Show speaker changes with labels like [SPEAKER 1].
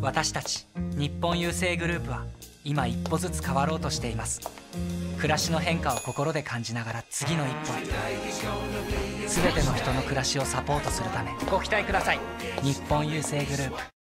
[SPEAKER 1] 私たち日本郵政グループは今一歩ずつ変わろうとしています。暮らしの変化を心で感じながら次の一歩へ。全ての人の暮らしをサポートするため。ご期待ください。日本郵政グループ。